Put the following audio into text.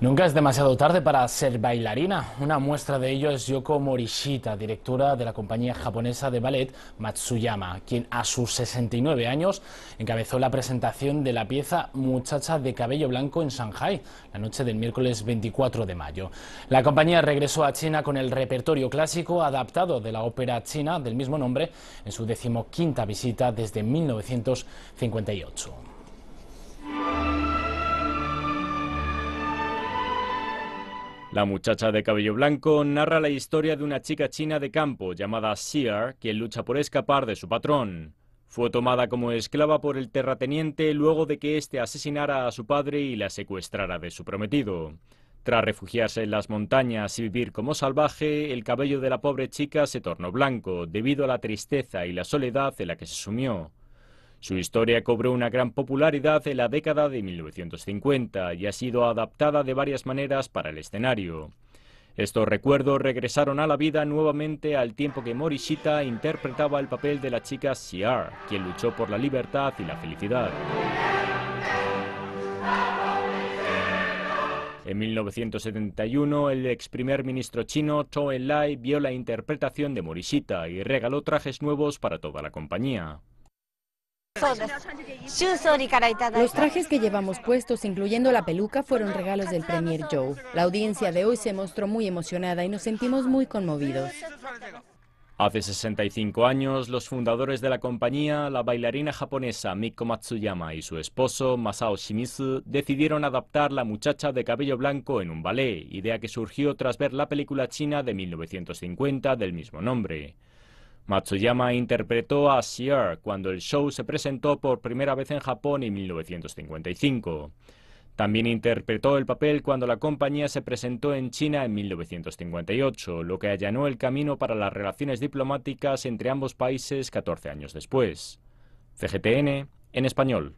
Nunca es demasiado tarde para ser bailarina. Una muestra de ello es Yoko Morishita, directora de la compañía japonesa de ballet Matsuyama, quien a sus 69 años encabezó la presentación de la pieza Muchacha de cabello blanco en Shanghai, la noche del miércoles 24 de mayo. La compañía regresó a China con el repertorio clásico adaptado de la ópera china del mismo nombre en su decimoquinta visita desde 1958. La muchacha de cabello blanco narra la historia de una chica china de campo llamada Xia, quien lucha por escapar de su patrón. Fue tomada como esclava por el terrateniente luego de que éste asesinara a su padre y la secuestrara de su prometido. Tras refugiarse en las montañas y vivir como salvaje, el cabello de la pobre chica se tornó blanco debido a la tristeza y la soledad en la que se sumió. Su historia cobró una gran popularidad en la década de 1950 y ha sido adaptada de varias maneras para el escenario. Estos recuerdos regresaron a la vida nuevamente al tiempo que Morishita interpretaba el papel de la chica Xiar, quien luchó por la libertad y la felicidad. En 1971, el ex primer ministro chino Zhou Enlai vio la interpretación de Morishita y regaló trajes nuevos para toda la compañía. Los trajes que llevamos puestos, incluyendo la peluca, fueron regalos del Premier Joe. La audiencia de hoy se mostró muy emocionada y nos sentimos muy conmovidos. Hace 65 años, los fundadores de la compañía, la bailarina japonesa Miko Matsuyama y su esposo Masao Shimizu, decidieron adaptar La muchacha de cabello blanco en un ballet, idea que surgió tras ver la película china de 1950 del mismo nombre. Matsuyama interpretó a Xier cuando el show se presentó por primera vez en Japón en 1955. También interpretó el papel cuando la compañía se presentó en China en 1958, lo que allanó el camino para las relaciones diplomáticas entre ambos países 14 años después. CGTN en español.